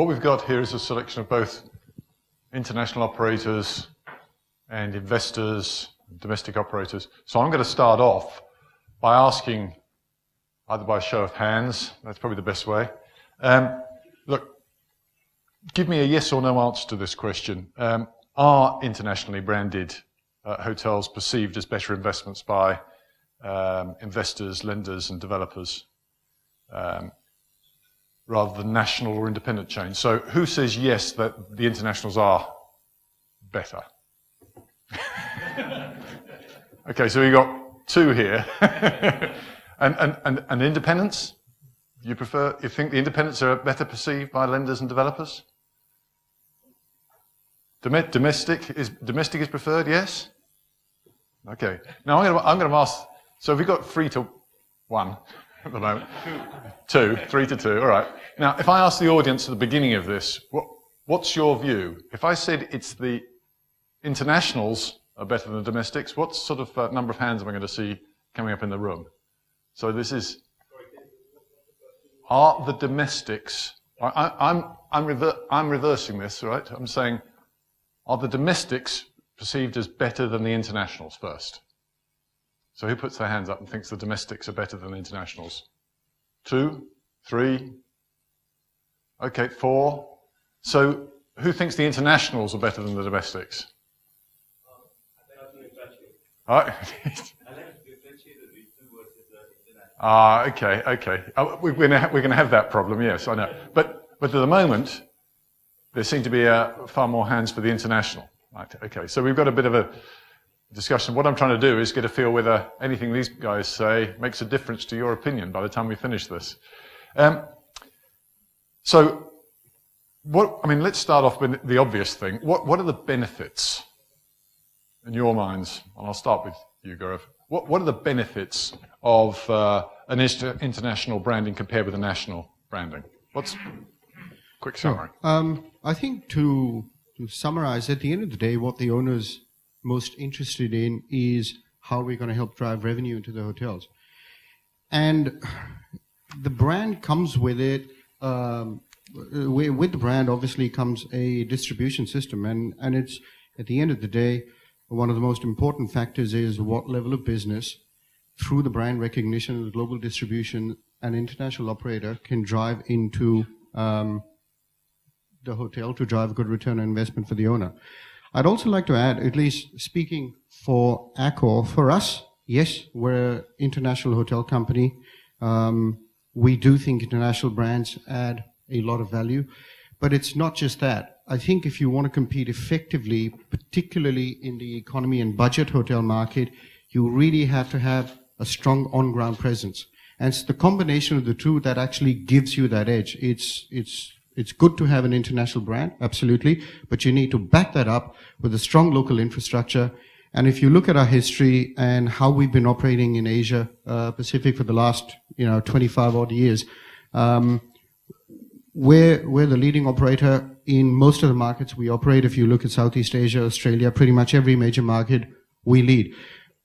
what we've got here is a selection of both international operators and investors, domestic operators. So I'm going to start off by asking, either by a show of hands, that's probably the best way. Um, look, give me a yes or no answer to this question. Um, are internationally branded uh, hotels perceived as better investments by um, investors, lenders, and developers? Um, rather than national or independent chains. So who says yes that the internationals are better? okay, so we got two here. and, and, and, and independents? You prefer, you think the independents are better perceived by lenders and developers? Domestic is, domestic is preferred, yes? Okay. Now I'm going to, I'm going to ask, so we've got three to one at the moment. Two, three to two, all right. Now, if I ask the audience at the beginning of this, what, what's your view? If I said it's the internationals are better than the domestics, what sort of uh, number of hands am I going to see coming up in the room? So this is, are the domestics, I, I'm, I'm, I'm reversing this, right? I'm saying, are the domestics perceived as better than the internationals first? So who puts their hands up and thinks the domestics are better than the internationals? Two, three, okay, four. So who thinks the internationals are better than the domestics? Uh, Ah, okay, okay. Uh, we're going to have that problem, yes, I know. But, but at the moment, there seem to be uh, far more hands for the international. Right, okay, so we've got a bit of a discussion. What I'm trying to do is get a feel whether anything these guys say makes a difference to your opinion by the time we finish this. Um, so, what, I mean, let's start off with the obvious thing. What, what are the benefits in your minds? And I'll start with you, Gaurav. What, what are the benefits of uh, an international branding compared with a national branding? What's quick summary? Um, I think to to summarize, at the end of the day, what the owners most interested in is how we're going to help drive revenue into the hotels. And the brand comes with it. Um, with the brand, obviously, comes a distribution system, and and it's at the end of the day, one of the most important factors is what level of business, through the brand recognition, the global distribution, an international operator can drive into um, the hotel to drive a good return on investment for the owner. I'd also like to add, at least speaking for Accor, for us, yes, we're an international hotel company. Um, we do think international brands add a lot of value, but it's not just that. I think if you want to compete effectively, particularly in the economy and budget hotel market, you really have to have a strong on-ground presence. And it's the combination of the two that actually gives you that edge. It's, it's it's good to have an international brand, absolutely, but you need to back that up with a strong local infrastructure. And if you look at our history and how we've been operating in Asia uh, Pacific for the last, you know, 25 odd years, um, we're, we're the leading operator in most of the markets we operate. If you look at Southeast Asia, Australia, pretty much every major market, we lead.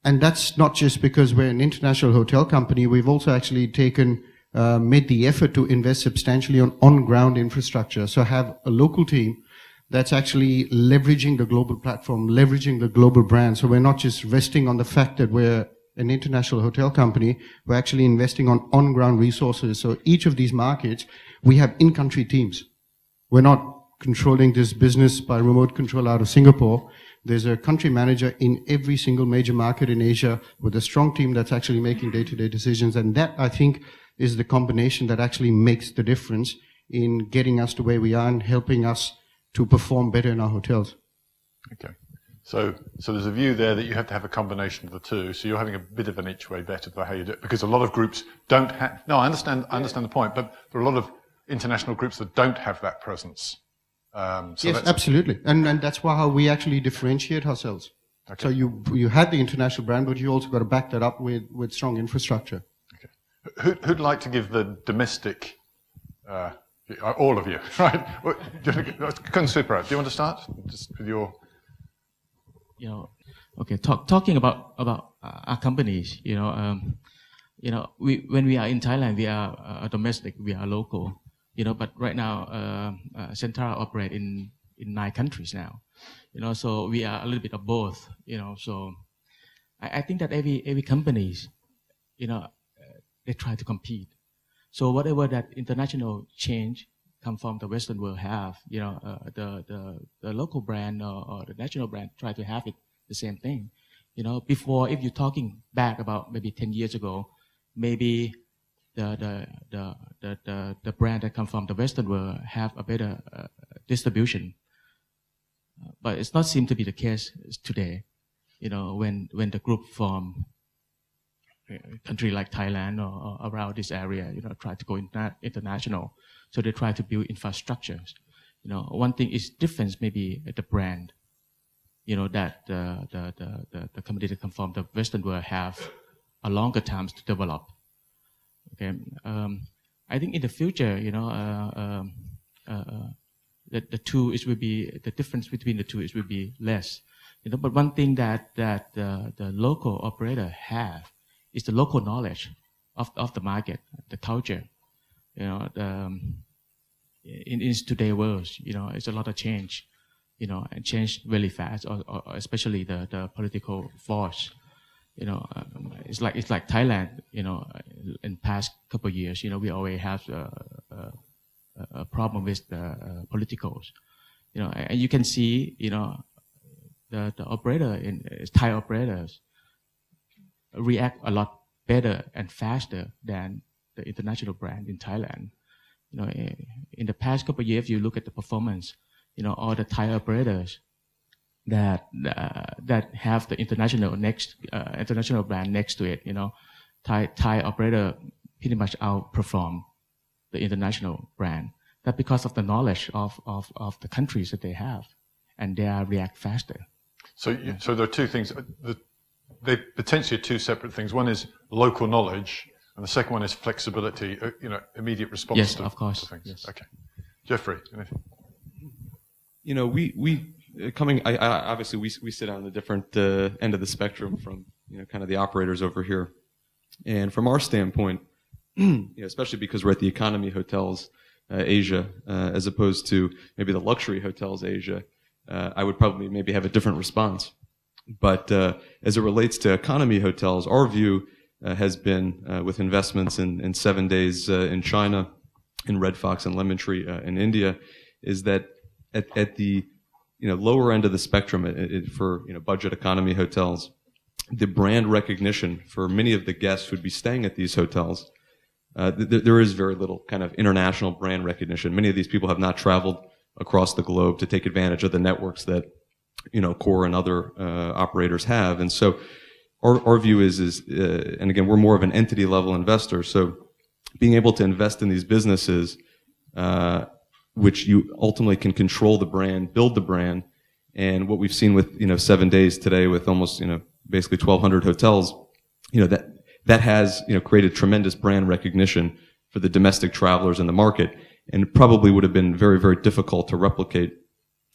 And that's not just because we're an international hotel company. We've also actually taken uh, made the effort to invest substantially on on-ground infrastructure. So have a local team that's actually leveraging the global platform, leveraging the global brand. So we're not just resting on the fact that we're an international hotel company. We're actually investing on on-ground resources. So each of these markets, we have in-country teams. We're not controlling this business by remote control out of Singapore. There's a country manager in every single major market in Asia with a strong team that's actually making day-to-day decisions. And that, I think, is the combination that actually makes the difference in getting us to where we are and helping us to perform better in our hotels. Okay. So, so there's a view there that you have to have a combination of the two. So you're having a bit of an each way bet about how you do it because a lot of groups don't have. No, I understand. I understand the point, but there are a lot of international groups that don't have that presence. Um, so yes, absolutely, and and that's why how we actually differentiate ourselves. Okay. So you you had the international brand, but you also got to back that up with with strong infrastructure. Who, would like to give the domestic, uh, all of you, right? Supra, do you want to start just with your? You know, okay. Talk, talking about about our companies, you know, um, you know, we when we are in Thailand, we are uh, domestic, we are local. you know, but right now, uh, uh, Centara operate in, in nine countries now, you know, so we are a little bit of both, you know, so I, I think that every, every companies, you know, uh, they try to compete. So whatever that international change come from the Western world have, you know, uh, the, the, the local brand or, or, the national brand try to have it the same thing. You know, before, if you're talking back about maybe 10 years ago, maybe the, the, the, the, the, brand that come from the Western world have a better uh, distribution. But it's not seem to be the case today. You know, when, when the group a country like Thailand or, or, around this area, you know, try to go interna- international. So they try to build infrastructures. You know, one thing is difference maybe at the brand. You know that the the the the, the that come from the Western world have a longer times to develop. Okay, um, I think in the future, you know, uh, um, uh, uh, the the two is will be the difference between the two is will be less. You know, but one thing that that the the local operator have is the local knowledge of of the market, the culture. You know, the, um, in, in today's world, you know, it's a lot of change. You know, and change really fast, or, or especially the the political force you know, um, it's like it's like Thailand. You know, in past couple of years, you know, we always have a, a, a problem with the uh, politicals. You know, and you can see, you know, the the operator in Thai operators react a lot better and faster than the international brand in Thailand. You know, in the past couple of years, you look at the performance. You know, all the Thai operators that uh, that have the international next uh, international brand next to it. You know, Thai Thai operator pretty much outperform the international brand. That because of the knowledge of, of, of the countries that they have, and they react faster. So, you, so there are two things. The, they potentially are two separate things. One is local knowledge, and the second one is flexibility. Uh, you know, immediate response. Yes, to, of course. To things. Yes. Okay, Jeffrey. Anything? You know, we we uh, coming, I, I, obviously we, we sit on the different uh, end of the spectrum from, you know, kind of the operators over here. And from our standpoint, you know, especially because we're at the economy hotels, uh, Asia, uh, as opposed to maybe the luxury hotels, Asia, uh, I would probably maybe have a different response. But uh, as it relates to economy hotels, our view has been with investments in, in seven days in China, in Red Fox and Lemon Tree in India, is that at, at the you know, lower end of the spectrum it, it, for, you know, budget economy hotels, the brand recognition for many of the guests who'd be staying at these hotels, uh, th- there is very little kind of international brand recognition. Many of these people have not traveled across the globe to take advantage of the networks that, you know, Accor and other uh, operators have. And so our, our view is, is uh, and again, we're more of an entity level investor. So being able to invest in these businesses, uh, which you ultimately can control the brand, build the brand. And what we've seen with, you know, seven days today with almost, you know, basically 1200 hotels, you know, that, that has, you know, created tremendous brand recognition for the domestic travelers in the market and probably would have been very, very difficult to replicate,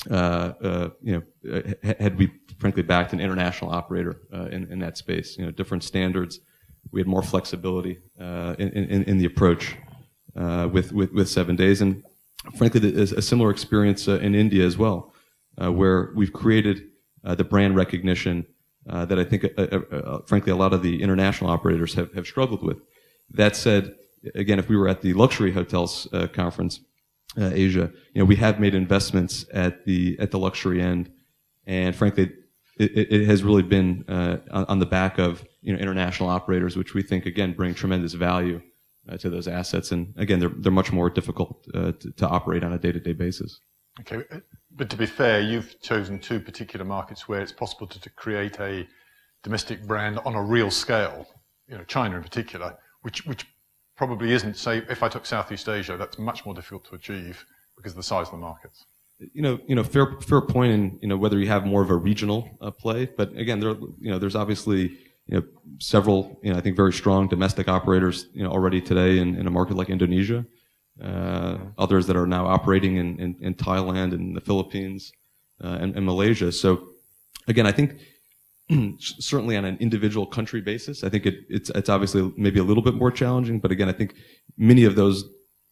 you know, uh, had we frankly backed an international operator, uh, in, in that space, you know, different standards. We had more flexibility, uh, in, in, in the approach, uh, with, with, with seven days. And frankly, a similar experience uh, in India as well, uh, where we've created uh, the brand recognition that I think, frankly, a lot of the international operators have, have struggled with. That said, again, if we were at the luxury hotels conference, uh, Asia, you know, we have made investments at the at the luxury end, and frankly, it, it has really been uh, on, on, the back of you know international operators, which we think again bring tremendous value uh, to those assets. And again, they're, they're much more difficult uh, to, to, operate on a day to day basis. Okay. But to be fair, you've chosen two particular markets where it's possible to, to create a domestic brand on a real scale, you know, China in particular, which, which probably isn't, say, if I took Southeast Asia, that's much more difficult to achieve because of the size of the markets. You know, you know, fair, fair point in, you know, whether you have more of a regional uh, play, but again, there, you know, there's obviously, you know, several, you know, I think very strong domestic operators, you know, already today in, in a market like Indonesia. Uh, others that are now operating in, in, in Thailand and the Philippines uh, and, and, Malaysia. So again, I think certainly on an individual country basis, I think it, it's, it's obviously maybe a little bit more challenging. But again, I think many of those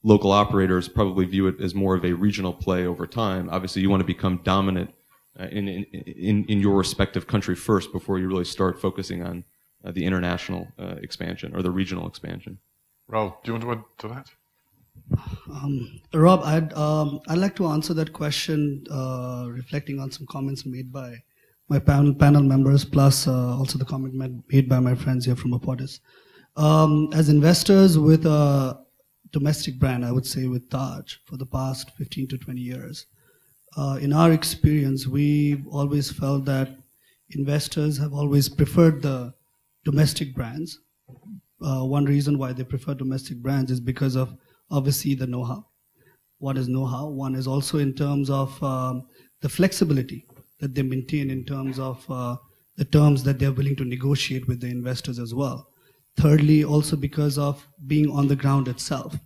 local operators probably view it as more of a regional play over time. Obviously, you want to become dominant uh, in, in, in your respective country first before you really start focusing on uh, the international uh, expansion or the regional expansion. Rahul, do you want to add to that? Um, Rob, I'd um, I'd like to answer that question, uh, reflecting on some comments made by my panel panel members, plus uh, also the comment made by my friends here from Apotis. Um, as investors with a domestic brand, I would say with Taj for the past 15 to 20 years, uh, in our experience, we've always felt that investors have always preferred the domestic brands. Uh, one reason why they prefer domestic brands is because of obviously the know-how. One is know-how? One is also in terms of um, the flexibility that they maintain in terms of uh, the terms that they're willing to negotiate with the investors as well. Thirdly, also because of being on the ground itself.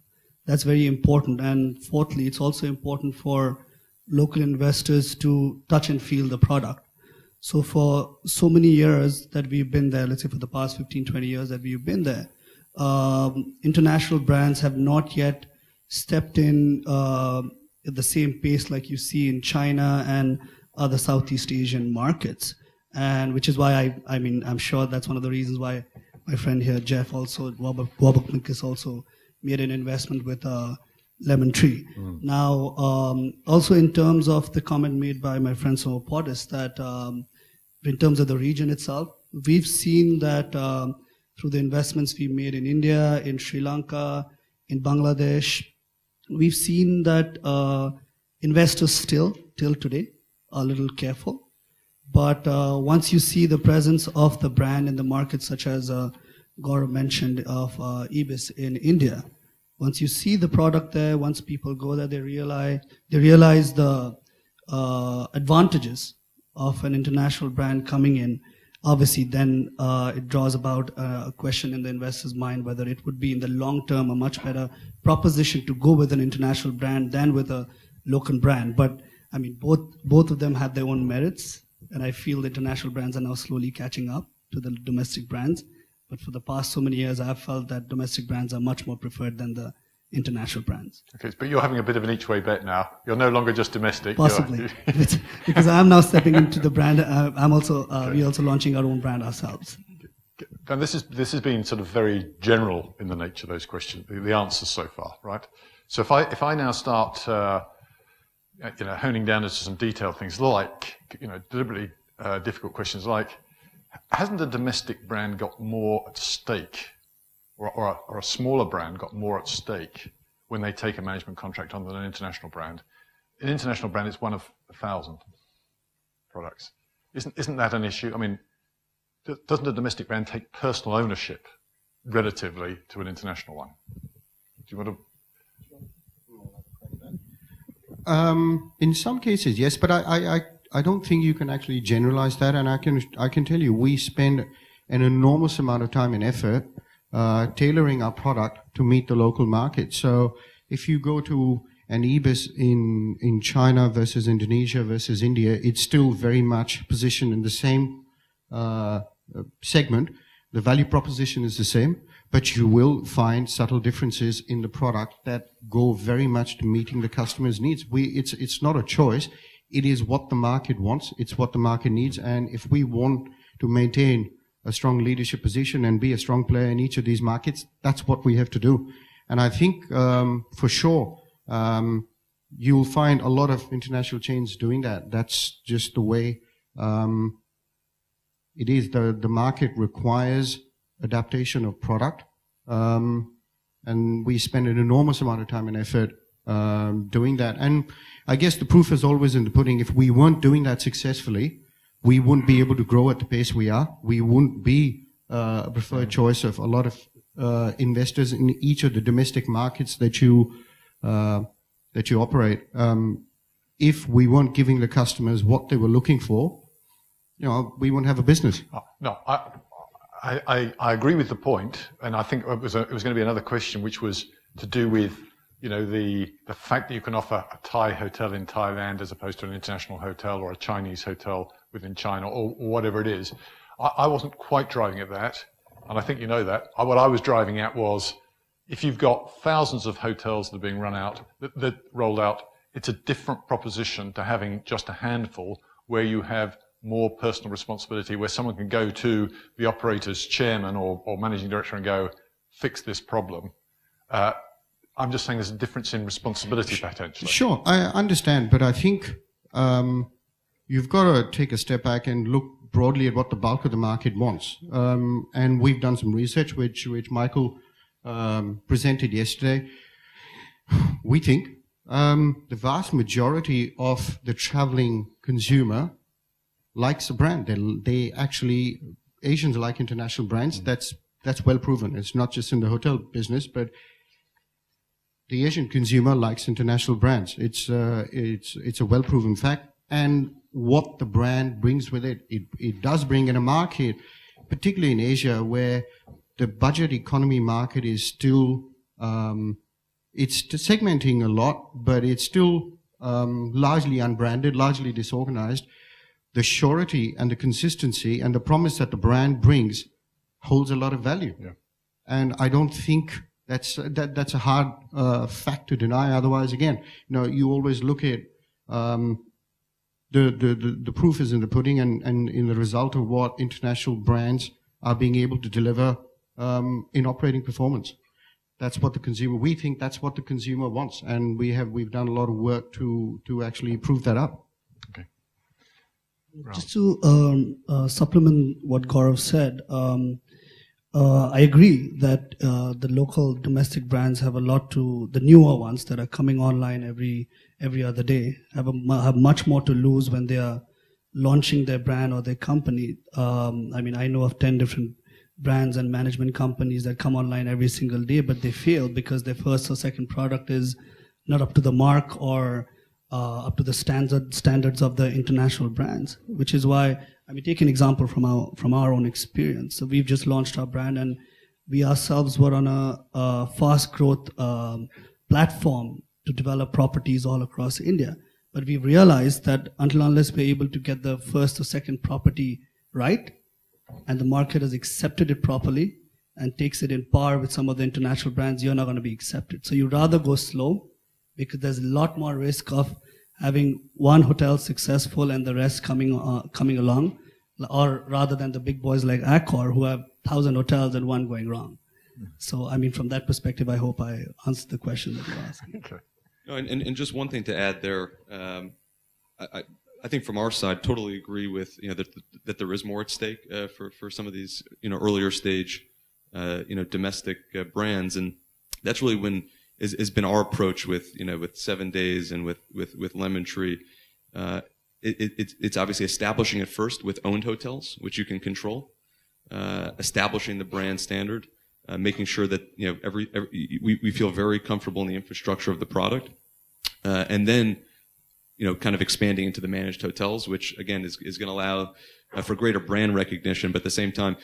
That's very important. And fourthly, it's also important for local investors to touch and feel the product. So for so many years that we've been there, let's say for the past 15, 20 years that we've been there, um, international brands have not yet stepped in uh, at the same pace like you see in China and other Southeast Asian markets. And which is why I, I mean, I'm sure that's one of the reasons why my friend here, Jeff, also, Warburg Pincus also made an investment with uh, Lemon Tree. Mm. Now, um, also in terms of the comment made by my friend Somo Podis, that um, in terms of the region itself, we've seen that um, through the investments we made in India, in Sri Lanka, in Bangladesh, we've seen that uh, investors still, till today, a little careful. But uh, once you see the presence of the brand in the market, such as uh, Gaurav mentioned of uh, Ibis in India, once you see the product there, once people go there, they realize they realize the uh, advantages of an international brand coming in obviously then uh, it draws about uh, a question in the investor's mind whether it would be in the long term a much better proposition to go with an international brand than with a local brand. But I mean, both both of them have their own merits, and I feel the international brands are now slowly catching up to the domestic brands. But for the past so many years, I've felt that domestic brands are much more preferred than the international brands. Okay, but you're having a bit of an each way bet now. You're no longer just domestic. Possibly, because I'm now stepping into the brand. Uh, I'm also uh, okay. we're also launching our own brand ourselves. And this is this has been sort of very general in the nature of those questions, the, the answers so far, right? So if I if I now start, uh, you know, honing down into some detailed things like, you know, deliberately uh, difficult questions like, hasn't a domestic brand got more at stake or, or, a, or a smaller brand got more at stake when they take a management contract on than an international brand. An international brand is one of a thousand products. Isn't, isn't that an issue? I mean, doesn't a domestic brand take personal ownership relatively to an international one? Do you want to? Um, in some cases, yes, but I, I, I don't think you can actually generalize that. And I can, I can tell you, we spend an enormous amount of time and effort uh, tailoring our product to meet the local market. So if you go to an Ibis in, in China versus Indonesia versus India, it's still very much positioned in the same uh, segment. The value proposition is the same, but you will find subtle differences in the product that go very much to meeting the customer's needs. We, it's, it's not a choice. It is what the market wants. It's what the market needs. And if we want to maintain a strong leadership position and be a strong player in each of these markets, that's what we have to do. And I think um, for sure um, you'll find a lot of international chains doing that. That's just the way um, it is. The the market requires adaptation of product, um, and we spend an enormous amount of time and effort um, doing that. And I guess the proof is always in the pudding. If we weren't doing that successfully, we wouldn't be able to grow at the pace we are. We wouldn't be uh, a preferred choice of a lot of uh, investors in each of the domestic markets that you uh, that you operate. Um, if we weren't giving the customers what they were looking for, you know, we wouldn't have a business. Uh, no, I, I, I agree with the point, and I think it was, a, it was going to be another question, which was to do with you know, the, the fact that you can offer a Thai hotel in Thailand as opposed to an international hotel or a Chinese hotel within China or, or whatever it is. I, I, wasn't quite driving at that, and I think you know that. I, what I was driving at was if you've got thousands of hotels that are being run out, that, that rolled out, it's a different proposition to having just a handful where you have more personal responsibility, where someone can go to the operator's chairman or, or managing director and go, fix this problem. Uh, I'm just saying there's a difference in responsibility potentially. Sure, I understand, but I think um, you've got to take a step back and look broadly at what the bulk of the market wants. Um, and we've done some research, which which Michael um, presented yesterday. We think um, the vast majority of the traveling consumer likes a brand. They, they actually Asians like international brands. Mm. That's that's well proven. It's not just in the hotel business, but the Asian consumer likes international brands. It's uh, it's it's a well proven fact. And what the brand brings with it, it it does bring in a market, particularly in Asia, where the budget economy market is still um, it's segmenting a lot, but it's still um, largely unbranded, largely disorganized. The surety and the consistency and the promise that the brand brings holds a lot of value. Yeah. And I don't think that's that that's a hard uh, fact to deny. Otherwise, again, you know, you always look at um, the, the, the the proof is in the pudding, and and in the result of what international brands are being able to deliver um, in operating performance. That's what the consumer. We think that's what the consumer wants, and we have we've done a lot of work to to actually prove that up. Just to um, uh, supplement what Gaurav said, um, uh, I agree that uh, the local domestic brands have a lot to the newer ones that are coming online every every other day have a, have much more to lose when they are launching their brand or their company. Um, I mean, I know of ten different brands and management companies that come online every single day, but they fail because their first or second product is not up to the mark or uh, up to the standard standards of the international brands. Which is why I mean, take an example from our from our own experience. So we've just launched our brand, and we ourselves were on a, a fast growth um, platform to develop properties all across India. But we realized that until unless we're able to get the first or second property right, and the market has accepted it properly and takes it in par with some of the international brands, you're not going to be accepted. So you'd rather go slow because there's a lot more risk of having one hotel successful and the rest coming uh, coming along or rather than the big boys like Accor who have thousand hotels and one going wrong. So, I mean, from that perspective, I hope I answered the question that you asked. Okay. No, and, and, and, just one thing to add there, um, I, I think from our side, totally agree with you know that that there is more at stake uh, for for some of these you know earlier stage, uh, you know domestic uh, brands, and that's really when is, has been our approach with you know with Seven Days and with with with Lemon Tree. Uh, it, it, it's obviously establishing it first with owned hotels, which you can control, uh, establishing the brand standard, uh, making sure that you know every, every, we, we feel very comfortable in the infrastructure of the product, uh, and then you know kind of expanding into the managed hotels, which again is is going to allow uh, for greater brand recognition, but at the same time,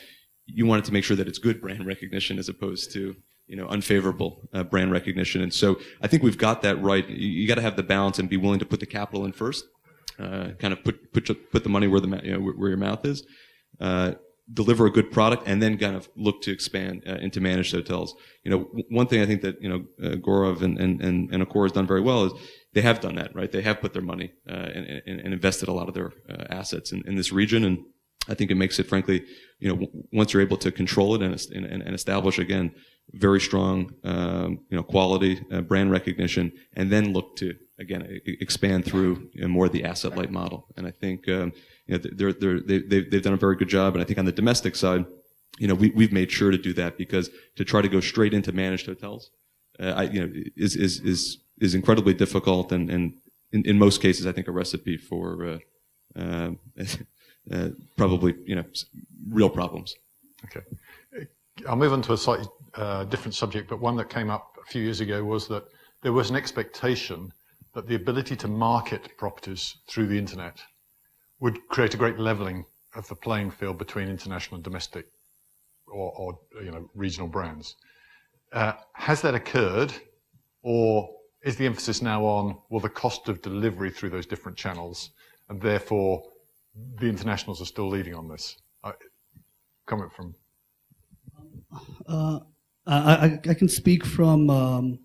you wanted to make sure that it's good brand recognition as opposed to you know unfavorable uh, brand recognition. And so I think we've got that right. You, you got to have the balance and be willing to put the capital in first uh, kind of put put put the money where the you know, where your mouth is. Uh, deliver a good product and then kind of look to expand uh, into managed hotels. You know, one thing I think that you know uh, Gaurav and and and, and Accor has done very well is they have done that, right? They have put their money uh, and, and, invested a lot of their assets in, in this region, and I think it makes it, frankly, you know, once you're able to control it and and, and establish again very strong, um, you know, quality, uh, brand recognition, and then look to again expand through you know, more the asset light model. And I think um, you know they're, they're, they, they've, they've done a very good job. And I think on the domestic side, you know, we, we've made sure to do that because to try to go straight into managed hotels, uh, I, you know, is is is is incredibly difficult and and in, in most cases, I think a recipe for uh, uh, uh probably you know real problems. Okay. I'll move on to a slightly different subject, but one that came up a few years ago was that there was an expectation that the ability to market properties through the internet would create a great leveling of the playing field between international and domestic or, or you know, regional brands. Uh, has that occurred, or is the emphasis now on, well, the cost of delivery through those different channels, and therefore the internationals are still leading on this? Uh, comment from uh, I, I, I can speak from um,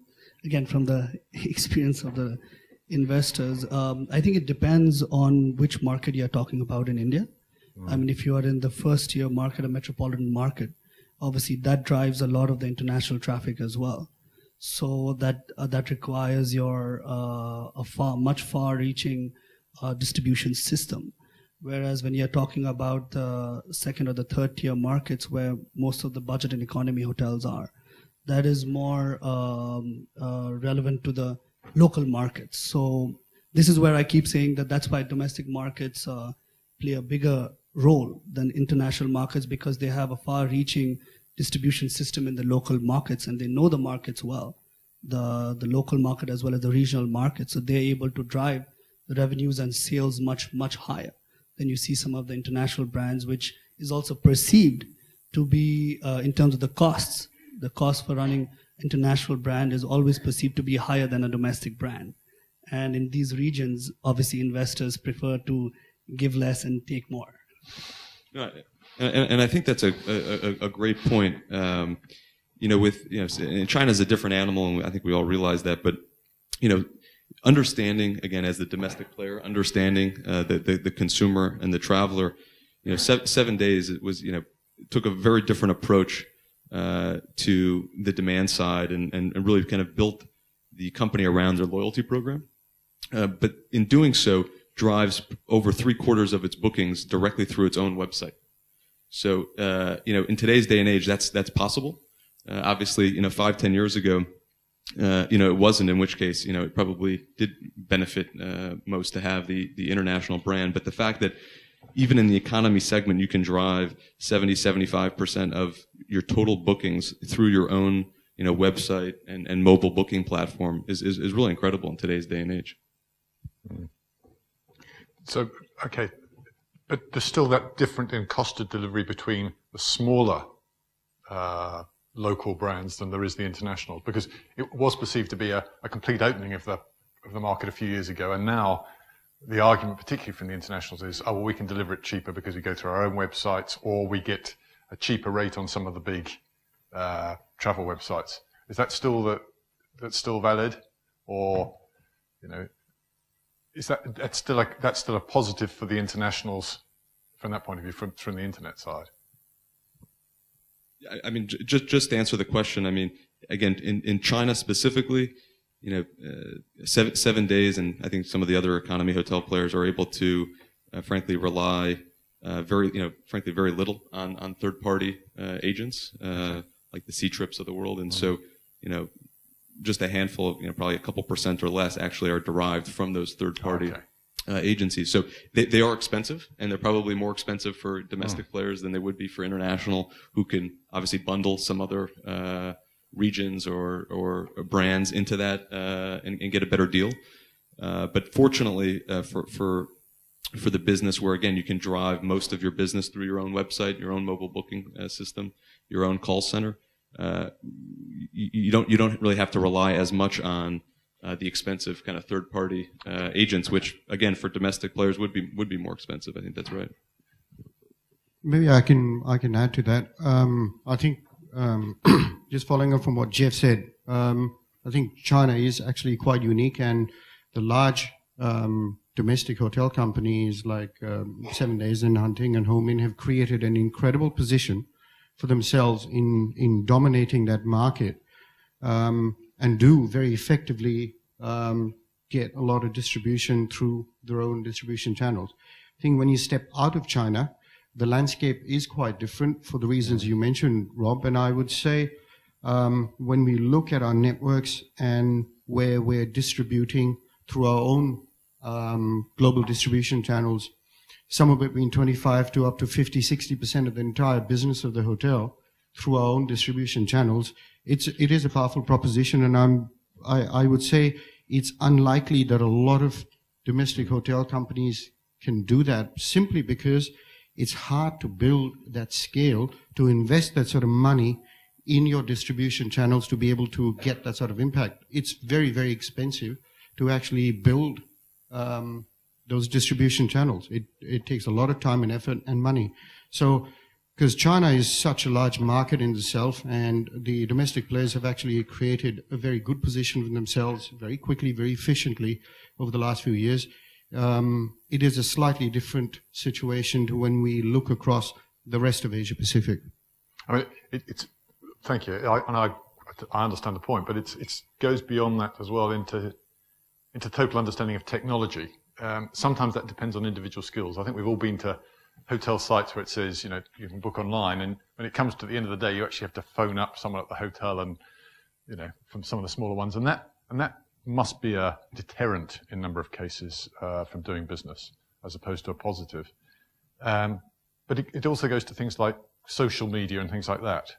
again from the experience of the investors. Um, I think it depends on which market you're talking about in India. I mean, if you are in the first year market, a metropolitan market, obviously that drives a lot of the international traffic as well. So that uh, that requires your uh, a far much far-reaching uh, distribution system. Whereas when you're talking about the second or the third tier markets, where most of the budget and economy hotels are, that is more um, uh, relevant to the local markets. So this is where I keep saying that that's why domestic markets uh, play a bigger role than international markets because they have a far-reaching distribution system in the local markets and they know the markets well, the the local market as well as the regional market. So they're able to drive the revenues and sales much much higher than you see some of the international brands, which is also perceived to be uh, in terms of the costs. The cost for running international brand is always perceived to be higher than a domestic brand. And in these regions, obviously investors prefer to give less and take more. No, and, and I think that's a, a, a great point. Um, you know, with you know, China's a different animal, and I think we all realize that. But you know, understanding again as the domestic player, understanding uh, the, the, the consumer and the traveler. You know, seven, seven days it was you know took a very different approach uh, to the demand side and, and, and, really kind of built the company around their loyalty program. Uh, but in doing so, drives over three quarters of its bookings directly through its own website. So, uh, you know, in today's day and age, that's, that's possible. Uh, obviously, you know, five, ten years ago, uh, you know, it wasn't, in which case, you know, it probably did benefit uh, most to have the, the international brand. But the fact that even in the economy segment, you can drive 70, 75% of your total bookings through your own, you know, website and, and mobile booking platform is, is, is really incredible in today's day and age. So, okay, but there's still that different in cost of delivery between the smaller uh, local brands than there is the international, because it was perceived to be a, a, complete opening of the of the market a few years ago, and now the argument, particularly from the internationals, is oh well, we can deliver it cheaper because we go through our own websites, or we get a cheaper rate on some of the big uh, travel websites. Is that still the, that's still valid, or you know? is that that's still a, that's still a positive for the internationals from that point of view, from from the internet side? I mean, just just to answer the question, I mean, again, in, in China specifically, you know, uh, seven seven days, and I think some of the other economy hotel players are able to, uh, frankly, rely uh, very, you know, frankly, very little on on third party uh, agents uh, like the Ctrips of the world, and so, you know, just a handful of, you know, probably a couple percent or less actually are derived from those third party okay. Uh, agencies. So they, they are expensive and they're probably more expensive for domestic oh. players than they would be for international who can obviously bundle some other, uh, regions or, or brands into that, uh, and, and, get a better deal. Uh, but fortunately, uh, for, for, for the business where again you can drive most of your business through your own website, your own mobile booking uh, system, your own call center, uh, you, you, don't you don't really have to rely as much on uh, the expensive kind of third party uh, agents, which again for domestic players would be would be more expensive. I think that's right. Maybe I can I can add to that. Um, I think um, just following up from what Jeff said, um, I think China is actually quite unique, and the large um, domestic hotel companies like um, Seven Days and Hanting and Home Inn have created an incredible position for themselves in, in dominating that market um, and do very effectively um, get a lot of distribution through their own distribution channels. I think when you step out of China, the landscape is quite different for the reasons you mentioned, Rob. And I would say um, when we look at our networks and where we're distributing through our own um, global distribution channels, somewhere between 25 to up to 50, 60% of the entire business of the hotel through our own distribution channels. It's, it is a powerful proposition and I'm, I, I would say it's unlikely that a lot of domestic hotel companies can do that simply because it's hard to build that scale to invest that sort of money in your distribution channels to be able to get that sort of impact. It's very, very expensive to actually build um, those distribution channels. It, it takes a lot of time and effort and money. So because China is such a large market in itself, and the domestic players have actually created a very good position for themselves very quickly, very efficiently over the last few years. Um, it is a slightly different situation to when we look across the rest of Asia Pacific. I mean, it, it's thank you, I, and I I understand the point, but it's it goes beyond that as well into into total understanding of technology. Um, sometimes that depends on individual skills. I think we've all been to hotel sites where it says, you know, you can book online, and when it comes to the end of the day, you actually have to phone up someone at the hotel, and you know, from some of the smaller ones, and that and that must be a deterrent in a number of cases uh, from doing business, as opposed to a positive. Um, but it, it, also goes to things like social media and things like that.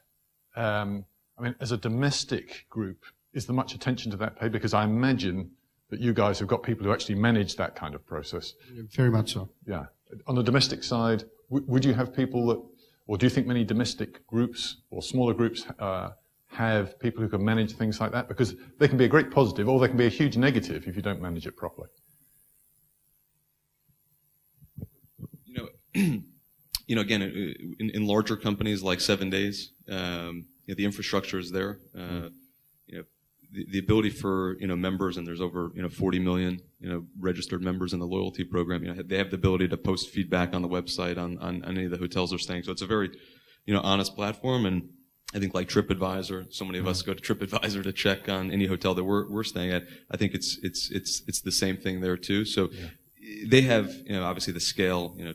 Um, I mean, as a domestic group, is there much attention to that paid? Because I imagine that you guys have got people who actually manage that kind of process. Very much so. Yeah. On the domestic side, would you have people that, or do you think many domestic groups or smaller groups uh, have people who can manage things like that? Because they can be a great positive or they can be a huge negative if you don't manage it properly. You know, you know, again, in, in larger companies like Seven Days, um, you know, the infrastructure is there. Uh, you know, the, the ability for you know members, and there's over you know 40 million you know registered members in the loyalty program. You know, they have the ability to post feedback on the website on, on, any of the hotels they're staying. So it's a very you know honest platform, and I think like TripAdvisor, so many of us go to TripAdvisor to check on any hotel that we're, we're staying at. I think it's it's it's it's the same thing there too. So yeah. they have you know obviously the scale you know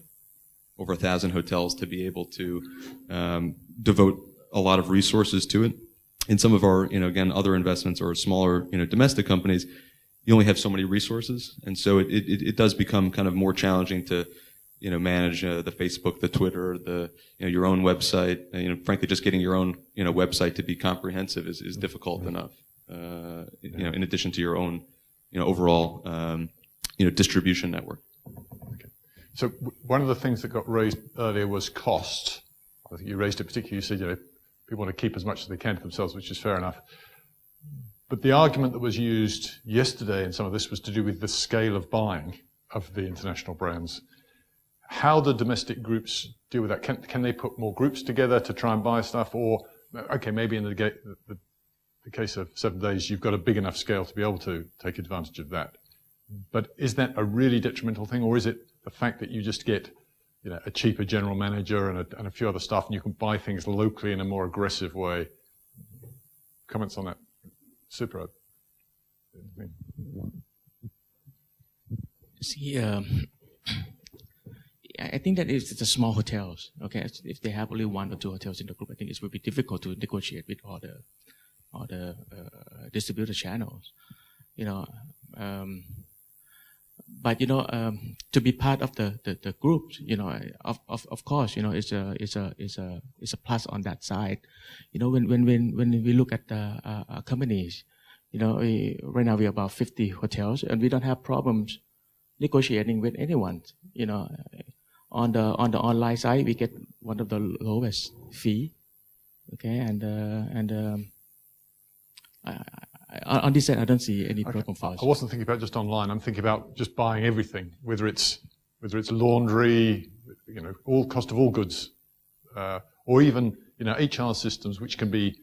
over a thousand hotels to be able to um, devote a lot of resources to it in some of our, you know, again, other investments or smaller, you know, domestic companies, you only have so many resources. And so it, it, it does become kind of more challenging to, you know, manage uh, the Facebook, the Twitter, the, you know, your own website. And, you know, frankly, just getting your own, you know, website to be comprehensive is, is difficult enough. Uh, you know, in addition to your own, you know, overall, um, you know, distribution network. Okay. So one of the things that got raised earlier was cost. I think you raised it particularly. You said, you know, people want to keep as much as they can to themselves, which is fair enough. But the argument that was used yesterday in some of this was to do with the scale of buying of the international brands. How do domestic groups deal with that? Can, can they put more groups together to try and buy stuff? Or, okay, maybe in the, the, the case of seven days, you've got a big enough scale to be able to take advantage of that. But is that a really detrimental thing, or is it the fact that you just get you know, a cheaper general manager and a, and a few other stuff, and you can buy things locally in a more aggressive way. Comments on that? Super. See, um, I think that it's the small hotels. Okay, if they have only one or two hotels in the group, I think it will be difficult to negotiate with all the all the uh, distributor channels. You know, um, but you know, um, to be part of the, the, the group, you know, of, of, of course, you know, it's a, it's a, it's a, it's a plus on that side. You know, when, when, when, when we look at the uh, uh, companies, you know, we, right now we have about 50 hotels and we don't have problems negotiating with anyone. You know, on the, on the online side, we get one of the lowest fee. Okay. And, uh, and, um, I, on this end, I don't see any okay. problem for us. I wasn't thinking about just online. I'm thinking about just buying everything, whether it's whether it's laundry, you know, all cost of all goods, uh, or even you know HR systems, which can be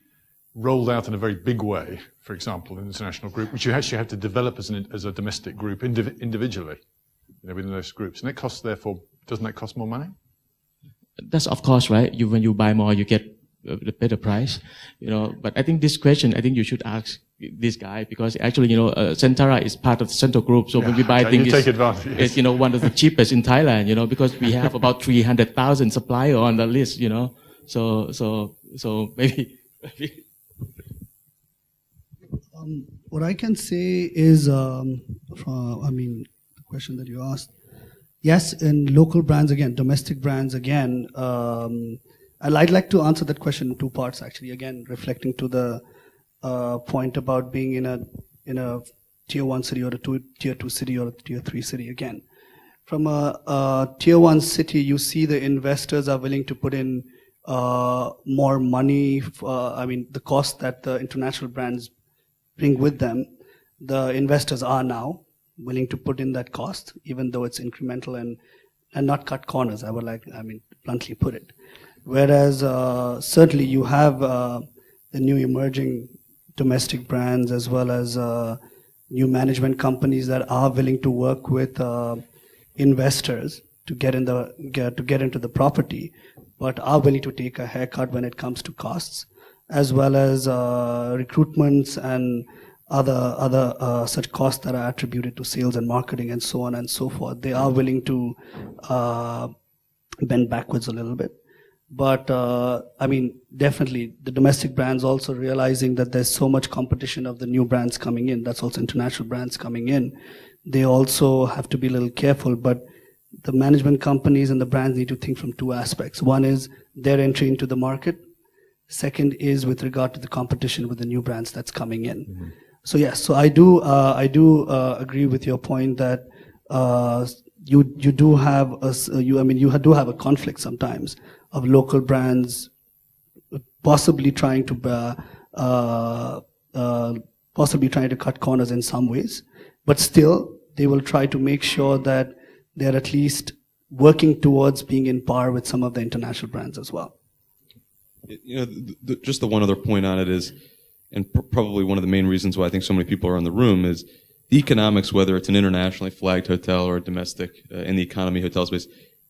rolled out in a very big way. For example, in an international group, which you actually have to develop as an as a domestic group indiv- individually, you know, within those groups, and it costs therefore doesn't that cost more money? That's of course right. You when you buy more, you get a better price, you know. But I think this question, I think you should ask this guy because actually, you know, uh, Centara is part of the Central Group. So yeah, when we buy things, take advantage. it's, you know, one of the cheapest in Thailand, you know, because we have about 300,000 supplier on the list, you know. So, so, so maybe, maybe. Um, what I can say is, um, from, I mean, the question that you asked, yes, in local brands again, domestic brands again, um, I'd like to answer that question in two parts actually. Again, reflecting to the point about being in a in a tier one city or a two, tier two city or a tier three city again. From a, a tier one city, you see the investors are willing to put in uh, more money. Uh, I mean, the cost that the international brands bring with them, the investors are now willing to put in that cost, even though it's incremental and and not cut corners. I would like, I mean, bluntly put it. Whereas uh, certainly you have uh, the new emerging domestic brands as well as uh, new management companies that are willing to work with uh, investors to get in the get, to get into the property, but are willing to take a haircut when it comes to costs, as well as uh, recruitments and other other uh, such costs that are attributed to sales and marketing and so on and so forth. They are willing to uh, bend backwards a little bit. But uh, I mean, definitely the domestic brands also realizing that there's so much competition of the new brands coming in. That's also international brands coming in. They also have to be a little careful. But the management companies and the brands need to think from two aspects. One is their entry into the market. Second is with regard to the competition with the new brands that's coming in. Mm-hmm. So yes, so I do uh, I do uh, agree with your point that uh, you you do have a you I mean you do have a conflict sometimes of local brands possibly trying to uh, uh, uh, possibly trying to cut corners in some ways, but still they will try to make sure that they're at least working towards being in par with some of the international brands as well. You know, just the one other point on it is and pr- probably one of the main reasons why I think so many people are in the room is the economics, whether it's an internationally flagged hotel or a domestic uh, in the economy hotel space,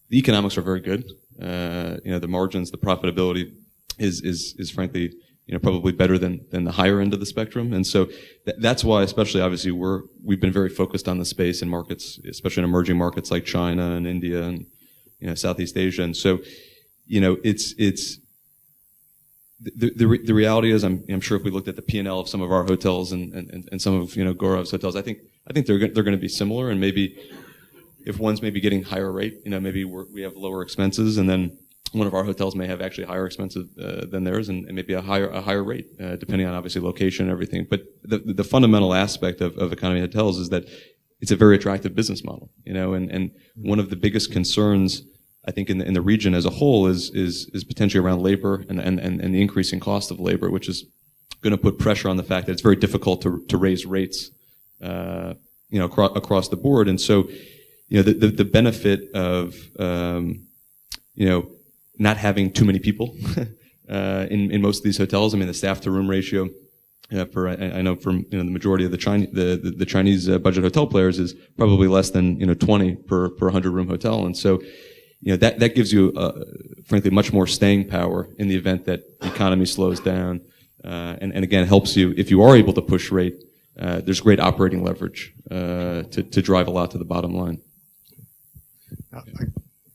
the economics are very good. Uh, you know, the margins, the profitability is is is frankly you know probably better than than the higher end of the spectrum, and so th- that's why, especially obviously, we're we've been very focused on the space in markets, especially in emerging markets like China and India and you know Southeast Asia, and so you know it's it's the, the, the reality is, I'm, I'm sure if we looked at the P&L of some of our hotels and, and, and some of, you know, Gaurav's hotels, I think, I think they're, they're going to be similar and maybe if one's maybe getting higher rate, you know, maybe we have lower expenses and then one of our hotels may have actually higher expenses uh, than theirs and, and, maybe a higher, a higher rate, uh, depending on obviously location and everything. But the, the fundamental aspect of, of economy hotels is that it's a very attractive business model, you know, and, and one of the biggest concerns I think in the, in the region as a whole is, is, is potentially around labor and, and, and, the increasing cost of labor, which is going to put pressure on the fact that it's very difficult to, to raise rates, uh, you know, across, across the board. And so, you know, the, the, the benefit of, um, you know, not having too many people, uh, in, in most of these hotels. I mean, the staff to room ratio, uh, for, I, I, know from, you know, the majority of the Chinese, the, the, the Chinese uh, budget hotel players is probably less than, you know, 20 per, per 100 room hotel. And so, you know, that, that gives you, uh, frankly, much more staying power in the event that the economy slows down. Uh, and, and again, helps you, if you are able to push rate, uh, there's great operating leverage uh, to, to drive a lot to the bottom line. I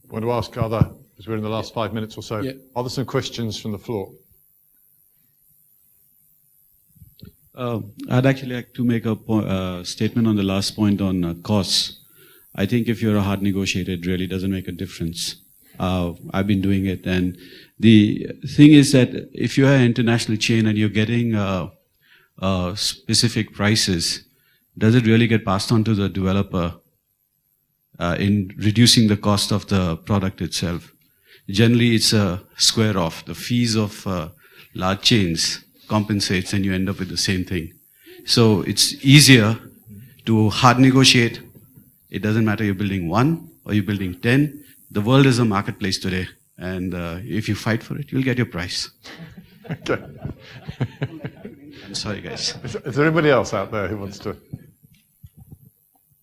want to ask, are there, because we're in the last five minutes or so, yeah. are there some questions from the floor? Uh, I'd actually like to make a po- uh, statement on the last point on uh, costs. I think if you're a hard negotiator, it really doesn't make a difference. Uh, I've been doing it, and the thing is that if you're an international chain and you're getting uh, uh, specific prices, does it really get passed on to the developer uh, in reducing the cost of the product itself? Generally, it's a square off. The fees of uh, large chains compensates, and you end up with the same thing. So it's easier to hard negotiate it doesn't matter you're building one or you're building 10. The world is a marketplace today. And uh, if you fight for it, you'll get your price. okay. I'm sorry, guys. Is, is, there anybody else out there who wants to?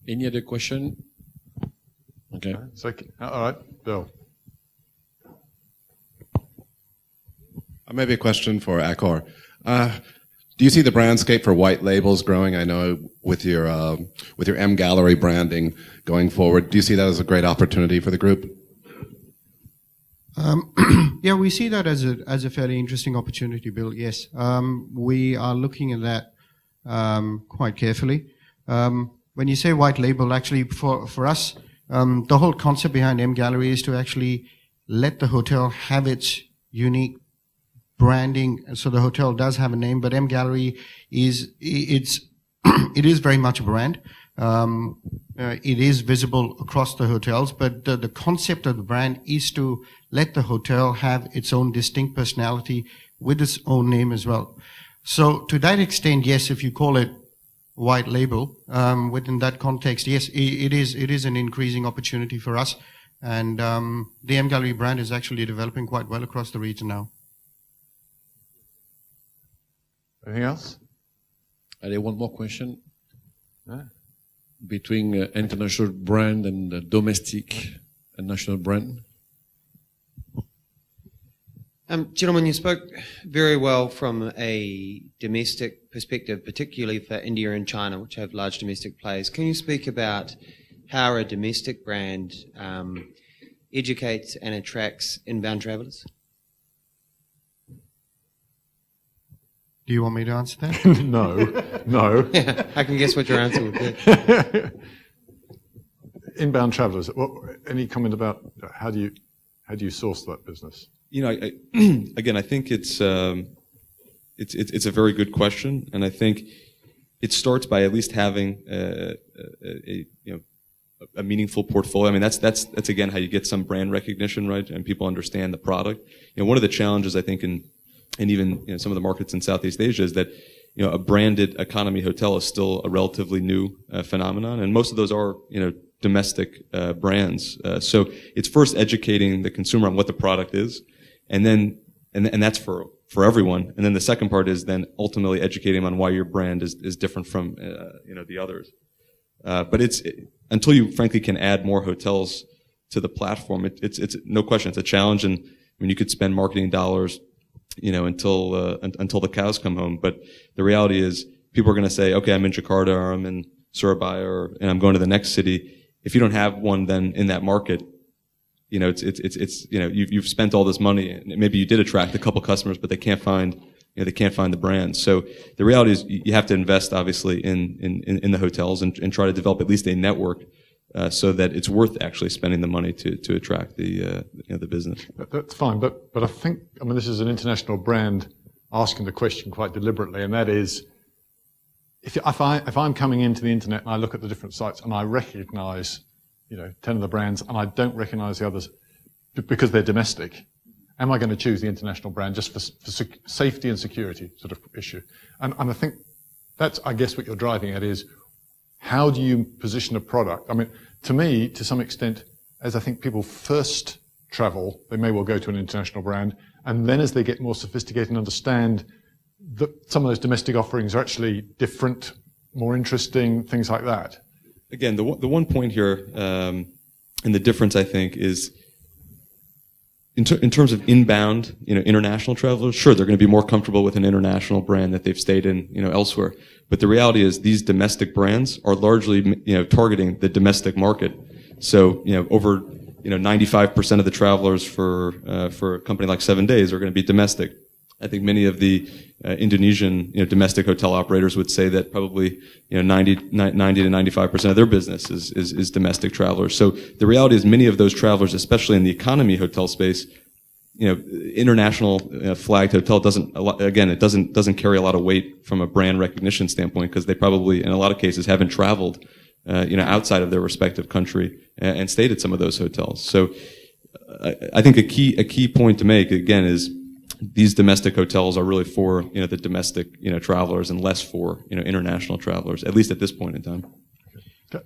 Any other question? Okay. So, all right, Bill. Uh, maybe a question for Accor. Uh, do you see the brandscape for white labels growing? I know with your uh, with your M Gallery branding going forward, do you see that as a great opportunity for the group? Um, yeah, we see that as a as a fairly interesting opportunity, Bill. Yes, um, we are looking at that um, quite carefully. Um, when you say white label, actually, for for us, um, the whole concept behind M Gallery is to actually let the hotel have its unique branding. So the hotel does have a name, but M Gallery is it's it is very much a brand. Um, uh, it is visible across the hotels, but the, the concept of the brand is to let the hotel have its own distinct personality with its own name as well. So to that extent, yes, if you call it white label, um, within that context, yes, it, it is it is an increasing opportunity for us. And um, the M Gallery brand is actually developing quite well across the region now. Anything else? I have one more question. Yeah. Between uh, international brand and uh, domestic and national brand. Um, gentlemen, you spoke very well from a domestic perspective, particularly for India and China, which have large domestic players. Can you speak about how a domestic brand um, educates and attracts inbound travellers? Do you want me to answer that? no, no. I can guess what your answer would be. Inbound travellers. What, any comment about how do you how do you source that business? You know, I, again, I think it's, um, it's, it's it's a very good question, and I think it starts by at least having a, a, a you know a meaningful portfolio. I mean, that's that's that's again how you get some brand recognition, right? And people understand the product. You know, one of the challenges I think in and even you know, some of the markets in Southeast Asia is that you know a branded economy hotel is still a relatively new uh, phenomenon, and most of those are you know domestic uh, brands. Uh, so it's first educating the consumer on what the product is, and then and and that's for for everyone. And then the second part is then ultimately educating them on why your brand is is different from uh, you know the others. Uh, but it's it, until you frankly can add more hotels to the platform, it, it's it's no question it's a challenge. And I mean you could spend marketing dollars, you know, until uh, until the cows come home. But the reality is people are going to say, okay, I'm in Jakarta or I'm in Surabaya or and I'm going to the next city. If you don't have one then in that market, you know, it's, it's, it's, it's, you know, you've, you've spent all this money and maybe you did attract a couple customers, but they can't find, you know, they can't find the brand. So the reality is you have to invest obviously in, in, in the hotels and, and try to develop at least a network uh, so that it's worth actually spending the money to, to attract the, uh, you know, the business. That's fine, but, but I think, I mean, this is an international brand asking the question quite deliberately, and that is, if, if, I, if I'm coming into the internet and I look at the different sites and I recognize you know, 10 of the brands and I don't recognize the others because they're domestic, am I going to choose the international brand just for, for safety and security sort of issue? And, and I think that's, I guess, what you're driving at is how do you position a product? I mean, to me, to some extent, as I think people first travel, they may well go to an international brand. And then as they get more sophisticated and understand that some of those domestic offerings are actually different, more interesting, things like that, again, the the one point here, um, and the difference I think is in, ter- in terms of inbound, you know, international travelers. Sure, they're going to be more comfortable with an international brand that they've stayed in, you know, elsewhere. But the reality is, these domestic brands are largely, you know, targeting the domestic market. So, you know, over you know, 95% of the travelers for uh, for a company like Seven Days are going to be domestic. I think many of the uh, Indonesian you know, domestic hotel operators would say that probably you know 90, 90 to 95 percent of their business is, is, is domestic travelers. So the reality is many of those travelers, especially in the economy hotel space, you know, international uh, flagged hotel doesn't again it doesn't doesn't carry a lot of weight from a brand recognition standpoint because they probably in a lot of cases haven't traveled uh, you know outside of their respective country and, and stayed at some of those hotels. So uh, I think a key a key point to make again is these domestic hotels are really for you know the domestic you know travelers and less for you know international travelers at least at this point in time.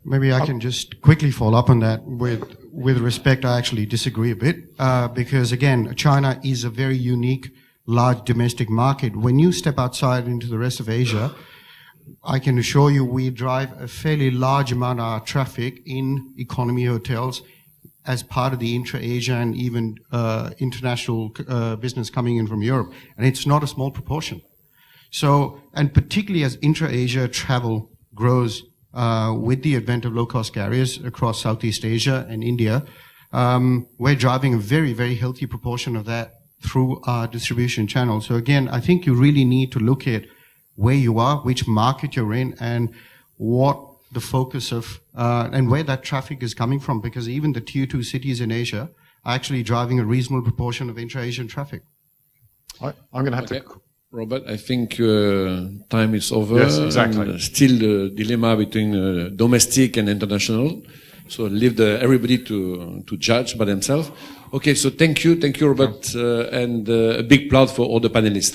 Maybe i can just quickly follow up on that with with respect i actually disagree a bit uh, because again china is a very unique large domestic market. When you step outside into the rest of asia I can assure you we drive a fairly large amount of our traffic in economy hotels as part of the intra-Asia and even uh, international uh, business coming in from Europe, and it's not a small proportion. So, and particularly as intra-Asia travel grows uh, with the advent of low-cost carriers across Southeast Asia and India, um, we're driving a very, very healthy proportion of that through our distribution channel. So again, I think you really need to look at where you are, which market you're in, and what the focus of uh, and where that traffic is coming from, because even the tier two cities in Asia are actually driving a reasonable proportion of intra-Asian traffic. I, am going to have okay. to. Robert, I think uh, time is over. Yes, exactly. still the dilemma between uh, domestic and international. So leave the, everybody to to judge by themselves. Okay, so thank you, thank you, Robert, uh, and uh, a big applaud for all the panelists.